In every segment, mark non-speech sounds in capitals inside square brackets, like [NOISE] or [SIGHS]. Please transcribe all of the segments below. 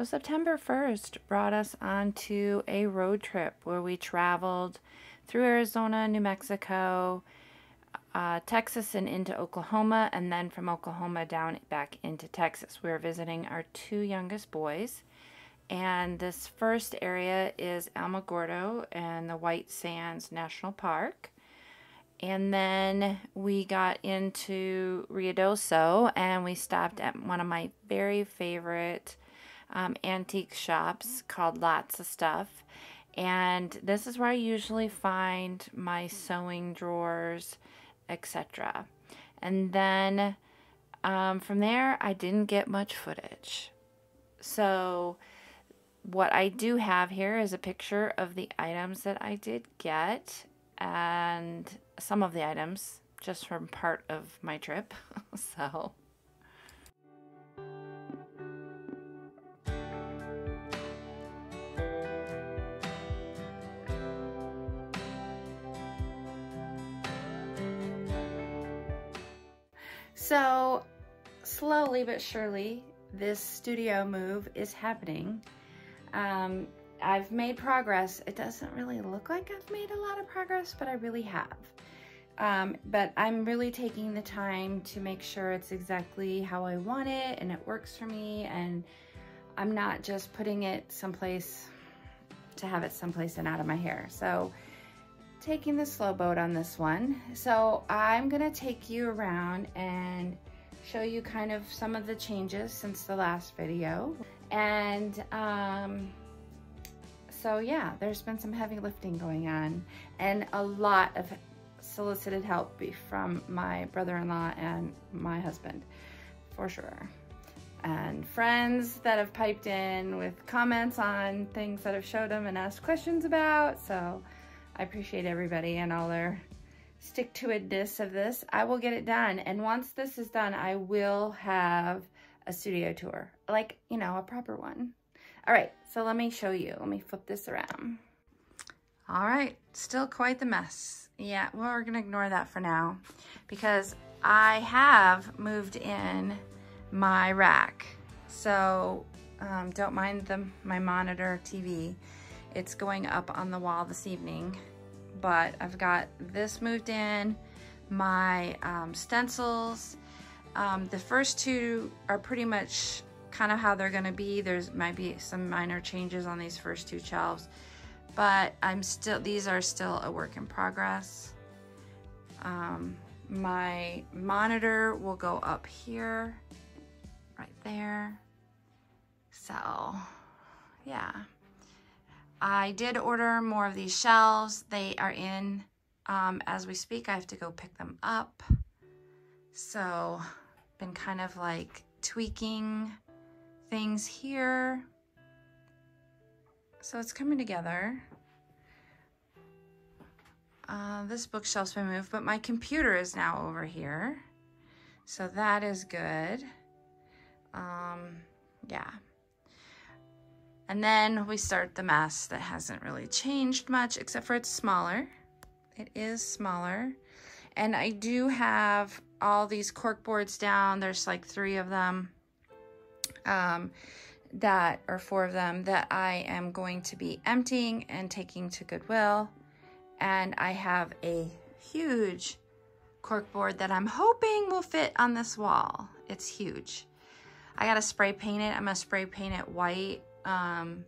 So September 1st brought us onto a road trip where we traveled through Arizona, New Mexico, uh, Texas and into Oklahoma, and then from Oklahoma down back into Texas. We were visiting our two youngest boys. And this first area is Alamogordo and the White Sands National Park. And then we got into Ruidoso and we stopped at one of my very favorite um, antique shops called Lots of Stuff. And this is where I usually find my sewing drawers, etc. And then um, from there, I didn't get much footage. So what I do have here is a picture of the items that I did get and some of the items just from part of my trip. [LAUGHS] so So, slowly but surely, this studio move is happening. Um, I've made progress. It doesn't really look like I've made a lot of progress, but I really have. Um, but I'm really taking the time to make sure it's exactly how I want it and it works for me and I'm not just putting it someplace to have it someplace and out of my hair. So taking the slow boat on this one. So I'm gonna take you around and show you kind of some of the changes since the last video. And um, so yeah, there's been some heavy lifting going on and a lot of solicited help from my brother-in-law and my husband, for sure. And friends that have piped in with comments on things that I've showed them and asked questions about. So I appreciate everybody and all their stick to itness of this. I will get it done. And once this is done, I will have a studio tour, like, you know, a proper one. All right, so let me show you. Let me flip this around. All right, still quite the mess. Yeah, well, we're gonna ignore that for now because I have moved in my rack. So um, don't mind the, my monitor TV. It's going up on the wall this evening but I've got this moved in, my um, stencils. Um, the first two are pretty much kind of how they're gonna be. There's might be some minor changes on these first two shelves, but I'm still, these are still a work in progress. Um, my monitor will go up here, right there. So, yeah. I did order more of these shelves. They are in um, as we speak. I have to go pick them up. So been kind of like tweaking things here. So it's coming together. Uh, this bookshelf's been moved, but my computer is now over here. So that is good. Um, yeah. And then we start the mess that hasn't really changed much except for it's smaller. It is smaller. And I do have all these cork boards down. There's like three of them um, that, or four of them, that I am going to be emptying and taking to Goodwill. And I have a huge cork board that I'm hoping will fit on this wall. It's huge. I gotta spray paint it. I'm gonna spray paint it white um,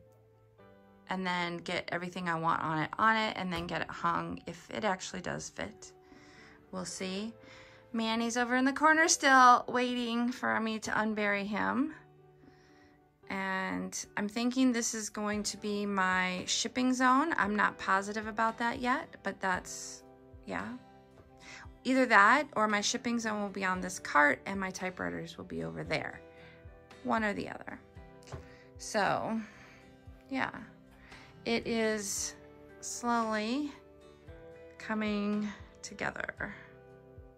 and then get everything I want on it on it and then get it hung if it actually does fit. We'll see. Manny's over in the corner still waiting for me to unbury him. And I'm thinking this is going to be my shipping zone. I'm not positive about that yet, but that's, yeah. Either that or my shipping zone will be on this cart and my typewriters will be over there. One or the other. So, yeah, it is slowly coming together.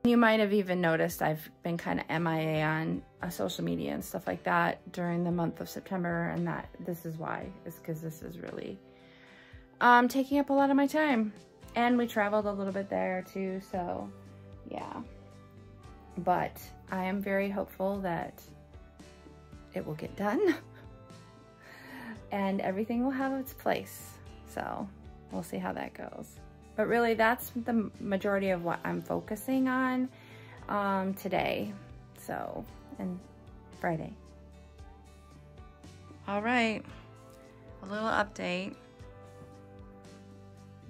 You might have even noticed I've been kind of MIA on uh, social media and stuff like that during the month of September and that this is why, is because this is really um, taking up a lot of my time. And we traveled a little bit there too, so yeah. But I am very hopeful that it will get done. [LAUGHS] and everything will have its place. So we'll see how that goes. But really that's the majority of what I'm focusing on um, today. So, and Friday. All right, a little update.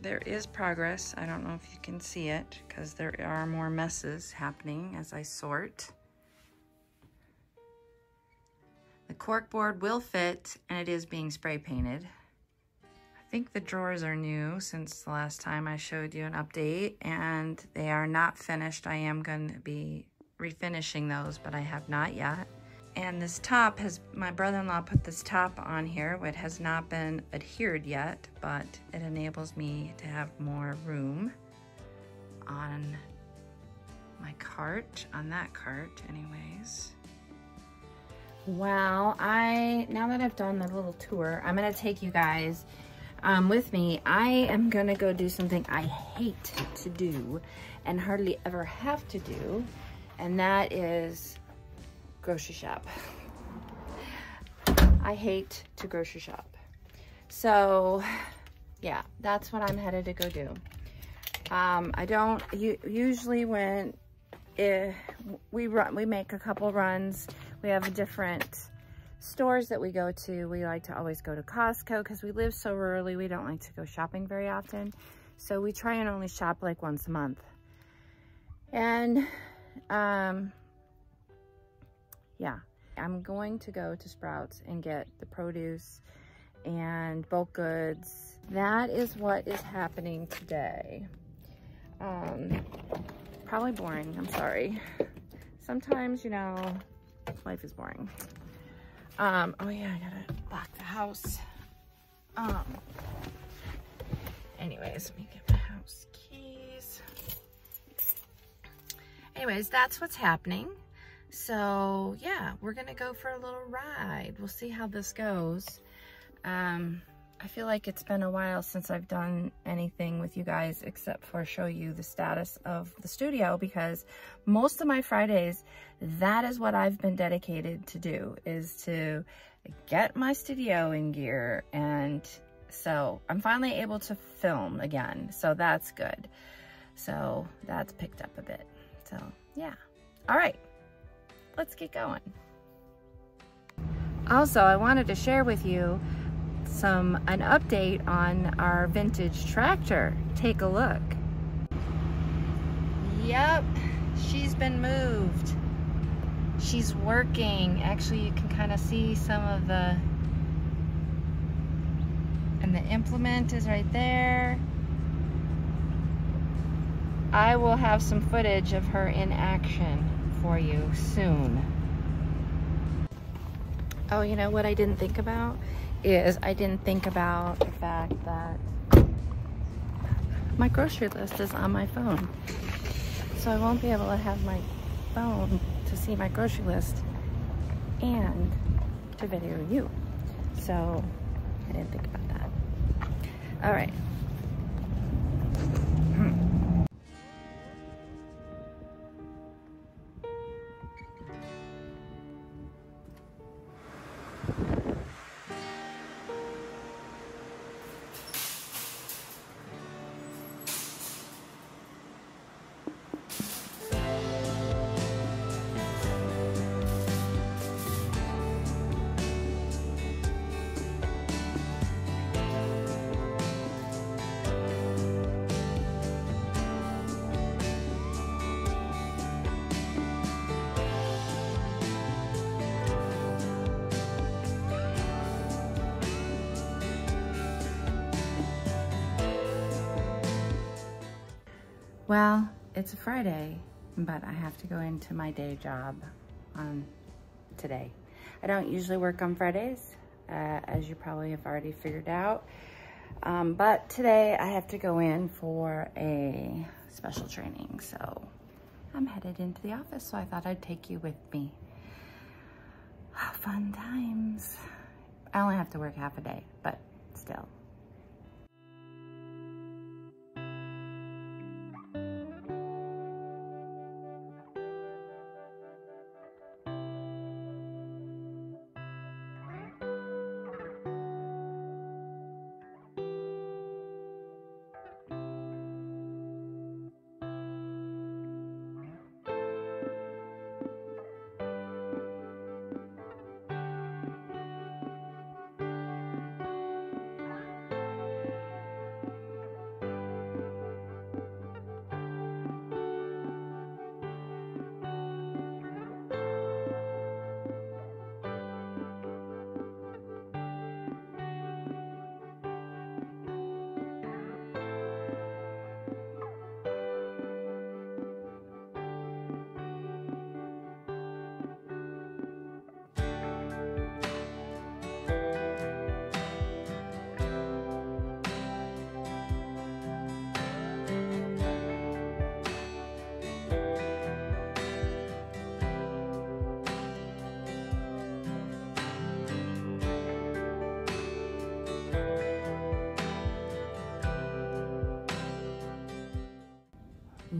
There is progress. I don't know if you can see it because there are more messes happening as I sort. The cork board will fit and it is being spray painted. I think the drawers are new since the last time I showed you an update and they are not finished. I am going to be refinishing those, but I have not yet. And this top has, my brother-in-law put this top on here, It has not been adhered yet, but it enables me to have more room on my cart, on that cart anyways. Wow, I, now that I've done the little tour, I'm gonna take you guys um, with me. I am gonna go do something I hate to do and hardly ever have to do, and that is grocery shop. I hate to grocery shop. So yeah, that's what I'm headed to go do. Um, I don't, usually when eh, we run, we make a couple runs we have different stores that we go to. We like to always go to Costco because we live so rurally. We don't like to go shopping very often. So we try and only shop like once a month. And um, yeah, I'm going to go to Sprouts and get the produce and bulk goods. That is what is happening today. Um, probably boring, I'm sorry. Sometimes, you know, life is boring. Um, oh yeah, I gotta lock the house. Um, anyways, let me get my house keys. Anyways, that's what's happening. So yeah, we're gonna go for a little ride. We'll see how this goes. Um, I feel like it's been a while since I've done anything with you guys except for show you the status of the studio because most of my Fridays, that is what I've been dedicated to do is to get my studio in gear and so I'm finally able to film again. So that's good. So that's picked up a bit. So yeah. All right, let's get going. Also, I wanted to share with you some an update on our vintage tractor. Take a look. Yep, she's been moved. She's working. Actually, you can kind of see some of the, and the implement is right there. I will have some footage of her in action for you soon. Oh, you know what I didn't think about? Is I didn't think about the fact that my grocery list is on my phone. So I won't be able to have my phone to see my grocery list and to video you. So I didn't think about that. All right. Well, it's a Friday, but I have to go into my day job on today. I don't usually work on Fridays, uh, as you probably have already figured out. Um, but today I have to go in for a special training, so I'm headed into the office, so I thought I'd take you with me. [SIGHS] Fun times. I only have to work half a day, but still.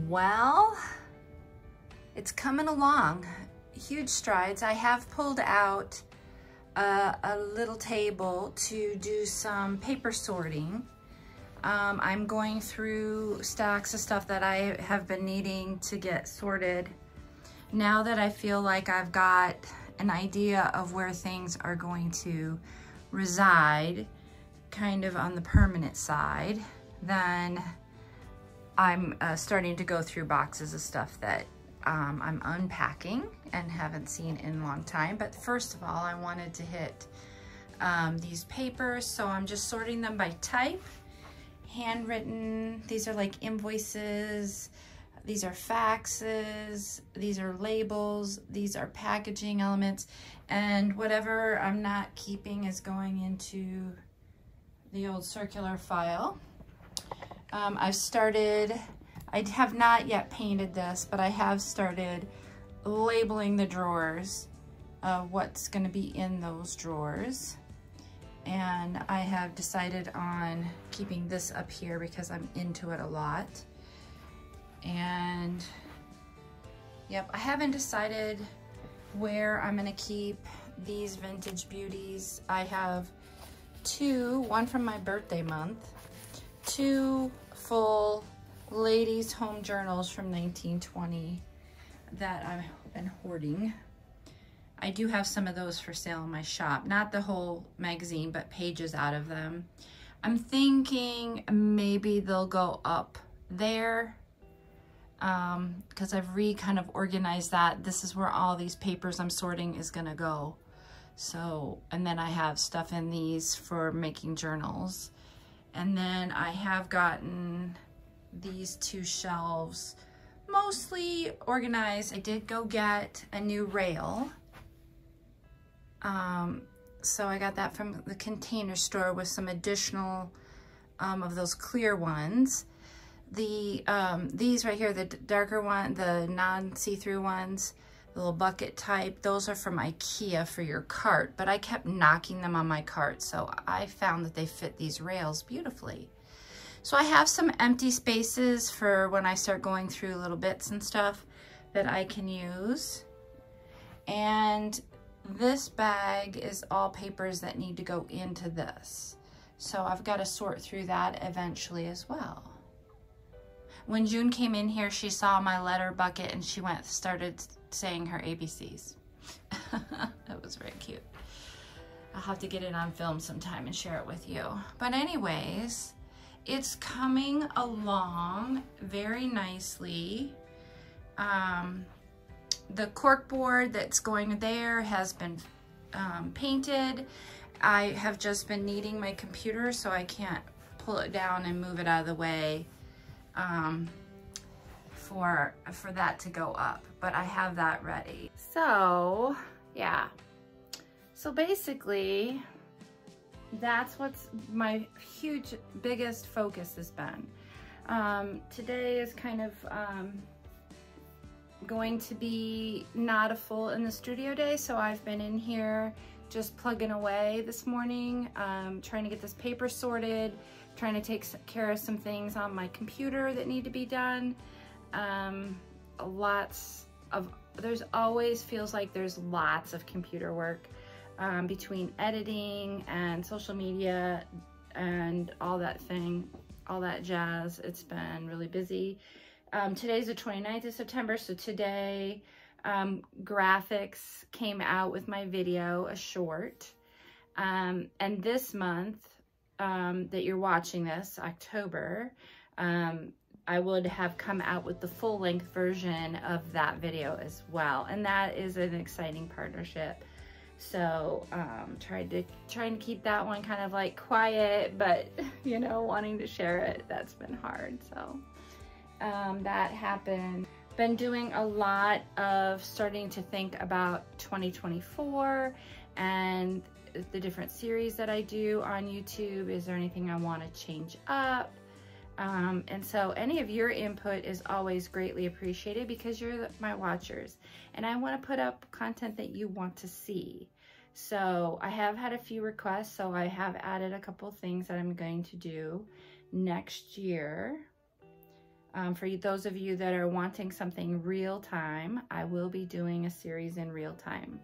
Well, it's coming along. Huge strides. I have pulled out a, a little table to do some paper sorting. Um, I'm going through stacks of stuff that I have been needing to get sorted. Now that I feel like I've got an idea of where things are going to reside, kind of on the permanent side, then I'm uh, starting to go through boxes of stuff that um, I'm unpacking and haven't seen in a long time. But first of all, I wanted to hit um, these papers. So I'm just sorting them by type, handwritten. These are like invoices. These are faxes. These are labels. These are packaging elements. And whatever I'm not keeping is going into the old circular file. Um, I've started, I have not yet painted this, but I have started labeling the drawers, uh, what's gonna be in those drawers. And I have decided on keeping this up here because I'm into it a lot. And yep, I haven't decided where I'm gonna keep these vintage beauties. I have two, one from my birthday month, two full ladies home journals from 1920 that I've been hoarding. I do have some of those for sale in my shop. Not the whole magazine, but pages out of them. I'm thinking maybe they'll go up there because um, I've re kind of organized that. This is where all these papers I'm sorting is gonna go. So, and then I have stuff in these for making journals. And then I have gotten these two shelves mostly organized. I did go get a new rail. Um, so I got that from the container store with some additional um, of those clear ones. The um, These right here, the darker one, the non-see-through ones, little bucket type. Those are from Ikea for your cart, but I kept knocking them on my cart, so I found that they fit these rails beautifully. So I have some empty spaces for when I start going through little bits and stuff that I can use. And this bag is all papers that need to go into this. So I've got to sort through that eventually as well. When June came in here, she saw my letter bucket and she went started saying her ABCs. [LAUGHS] that was very cute. I'll have to get it on film sometime and share it with you. But anyways, it's coming along very nicely. Um, the cork board that's going there has been um, painted. I have just been needing my computer so I can't pull it down and move it out of the way um, for, for that to go up, but I have that ready. So yeah, so basically that's what's my huge, biggest focus has been. Um, today is kind of um, going to be not a full in the studio day, so I've been in here just plugging away this morning, um, trying to get this paper sorted, trying to take care of some things on my computer that need to be done. Um, lots of, there's always feels like there's lots of computer work um, between editing and social media and all that thing, all that jazz. It's been really busy. Um, today's the 29th of September, so today um, graphics came out with my video, a short. Um, and this month, um, that you're watching this, October, um, I would have come out with the full length version of that video as well. And that is an exciting partnership. So um, tried to trying to keep that one kind of like quiet, but [LAUGHS] you know, wanting to share it, that's been hard. So um, that happened. Been doing a lot of starting to think about 2024 and the different series that I do on YouTube. Is there anything I want to change up? Um, and so any of your input is always greatly appreciated because you're the, my watchers and I want to put up content that you want to see. So I have had a few requests, so I have added a couple things that I'm going to do next year. Um, for those of you that are wanting something real time, I will be doing a series in real time.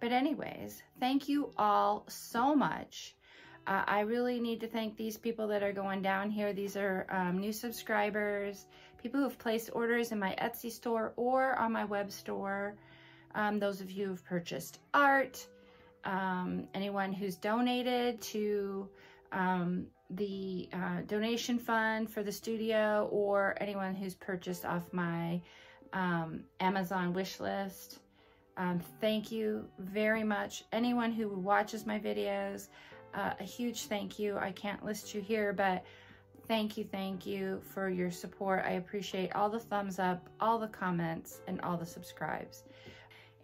But anyways, thank you all so much. Uh, I really need to thank these people that are going down here. These are um, new subscribers, people who've placed orders in my Etsy store or on my web store. Um, those of you who've purchased art, um, anyone who's donated to um, the uh, donation fund for the studio or anyone who's purchased off my um, Amazon wish list. Um, thank you very much. Anyone who watches my videos, a huge thank you. I can't list you here, but thank you, thank you for your support. I appreciate all the thumbs up, all the comments, and all the subscribes.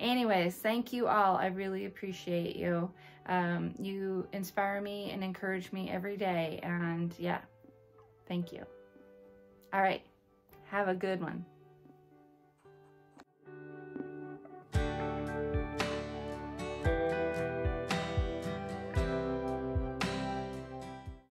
Anyways, thank you all. I really appreciate you. Um, you inspire me and encourage me every day. And yeah, thank you. All right. Have a good one.